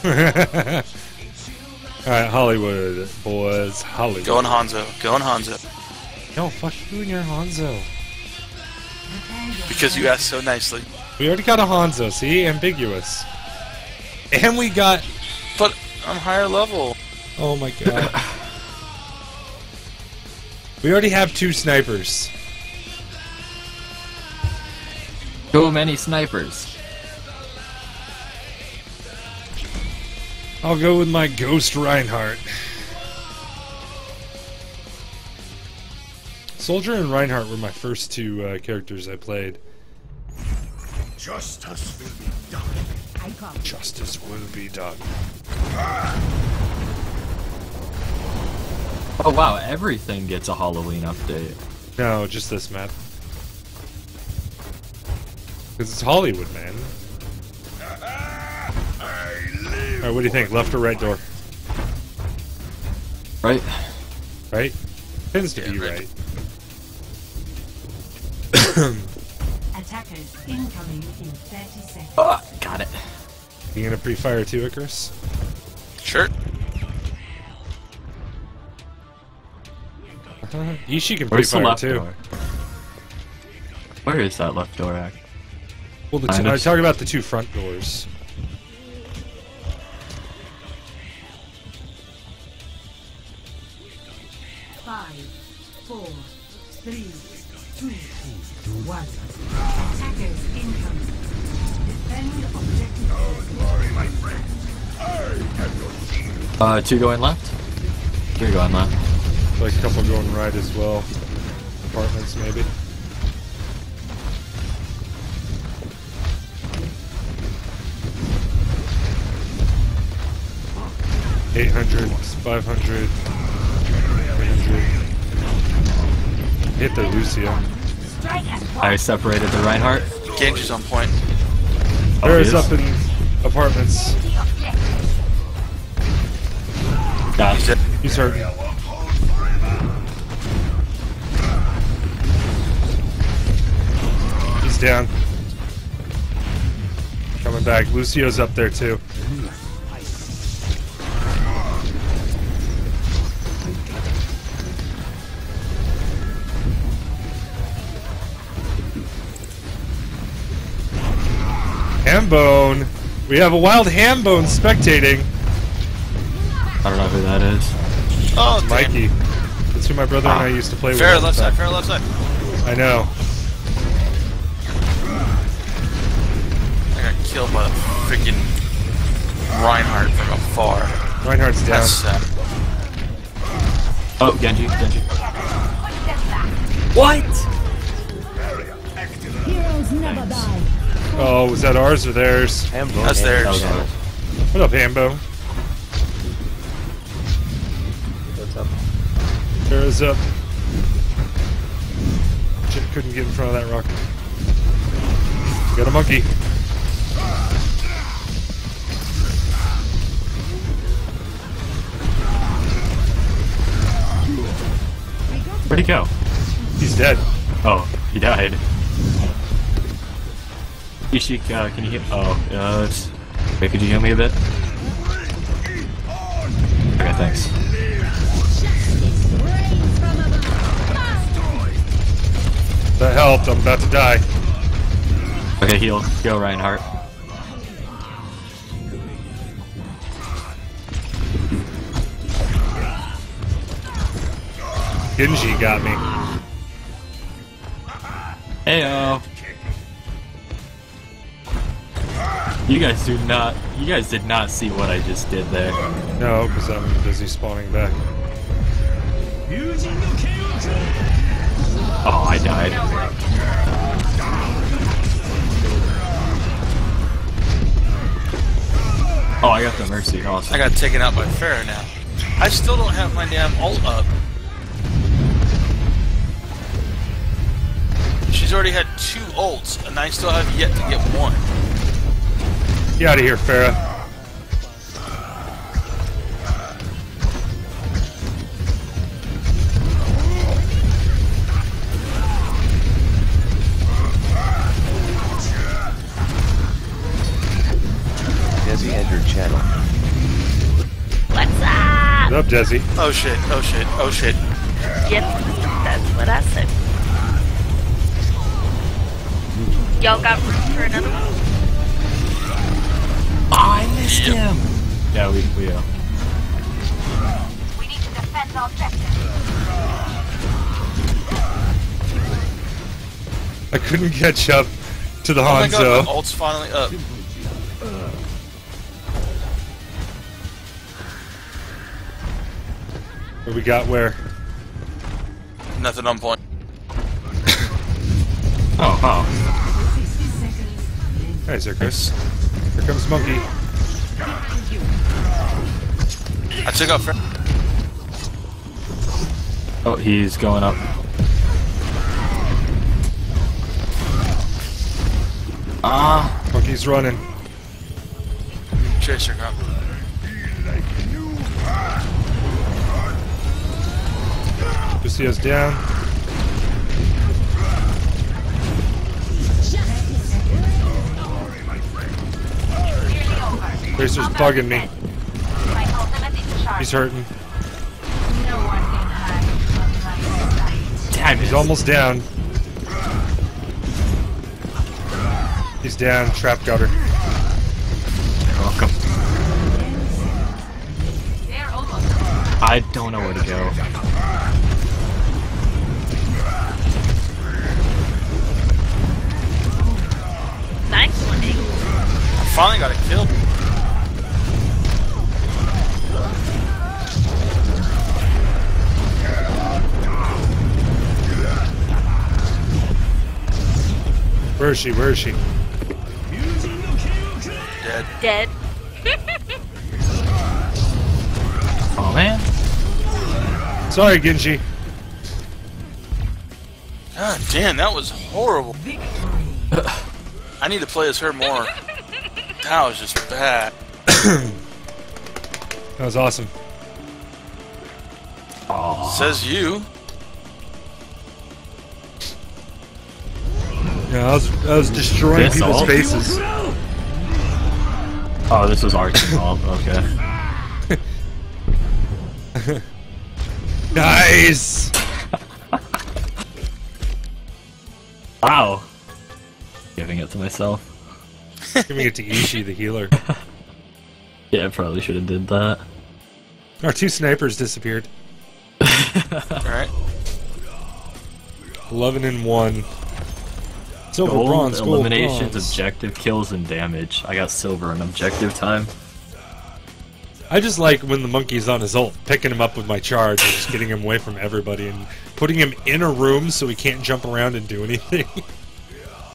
Alright, Hollywood, boys. Hollywood. Going Hanzo. Go Going Hanzo. No, fuck you and your Hanzo. Because you asked so nicely. We already got a Hanzo, see? Ambiguous. And we got... But I'm higher level. Oh my god. we already have two snipers. Too many snipers. I'll go with my Ghost Reinhardt. Soldier and Reinhardt were my first two uh, characters I played. Justice will be done. I come. Justice will be done. Oh wow, everything gets a Halloween update. No, just this map. Because it's Hollywood, man. Alright, what do you think? Left or right door? Right? Right? Tends to Yeah, be right. right. Attackers incoming in 30 seconds. Oh, got it. You gonna pre-fire too, Ikaruss? Sure. Uh, Eishi can pre-fire left too. door? Where is that left door at? Well, the two, Kind I of. was talking about the two front doors. Five, four, three, two, one. Attackers incoming. Defend objective. Uh, two going left? Three going left. Like a couple going right as well. Apartments, maybe. Eight hundred, five hundred, three hundred. Hit the Lucio. I separated the Reinhardt. Genji's on point. Oh, There he is up in apartments. Got He's it. dead. He's hurt. He's down. Coming back. Lucio's up there too. Hambone. We have a wild Hambone spectating. I don't know who that is. Oh, damn. Mikey. That's who my brother and I ah, used to play with. Fair left side, time. fair left side. I know. I got killed by the freaking Reinhardt from afar. Reinhardt's down. That's sad. Oh, Genji, Genji. What? Oh, was that ours or theirs? Hambo. That's theirs. That ours. What up, Hambo? What's up? Sarah's up. Shit, couldn't get in front of that rocket. Got a monkey. Where'd he go? He's dead. Oh, he died. Ishik, uh, can you hear? Oh, uh, it's- wait, could you heal me a bit? Okay, thanks. That helped. I'm about to die. Okay, heal. Go, Reinhardt. Genji got me. Heyo. You guys do not. You guys did not see what I just did there. No, because I'm busy spawning back. Oh, I died. Oh, I got the mercy. Awesome. I got taken out by Pharah now. I still don't have my damn ult up. She's already had two ults, and I still have yet to get one. Get out of here, Pharah. Desi entered channel. What's up? What up, Desi? Oh shit, oh shit, oh shit. Yep, that's what I said. Y'all got room for another one? I missed him. Yeah, we we are. We need to defend the objective. I couldn't catch up to the Oh my god, Hanzo. my ult's finally up. What we got where? Nothing on point. oh oh. 60 seconds. Hey, there, Chris. Here comes Monkey. I took out. Fre- Oh, he's going up. Ah, Monkey's running. Tracer gun. Lucio's down. Tracer's bugging me. My ultimate is charged. He's hurting. No one can hide from my sight. damn He's almost down. He's down. Trap got her. welcome. They're almost I don't know where to go. Nice one, Eagle. I finally got it killed. Where is she? Where is she? Dead. Dead. Oh man. Sorry, Genji. God damn, that was horrible. I need to play as her more. That was just bad. That was awesome. Oh, Says you. Yeah, I was, I was destroying This people's all? faces. oh, this was Arsenal. Oh, okay. Nice. Wow. Giving it to myself. Giving it to Eishi, the healer. Yeah, I probably should have did that. Our two snipers disappeared. Alright. 11 and 1. Silver, Gold, bronze, gold, eliminations, bronze. objective kills, and damage. I got silver in objective time. I just like when the monkey's on his ult, picking him up with my charge and just getting him away from everybody and putting him in a room so he can't jump around and do anything.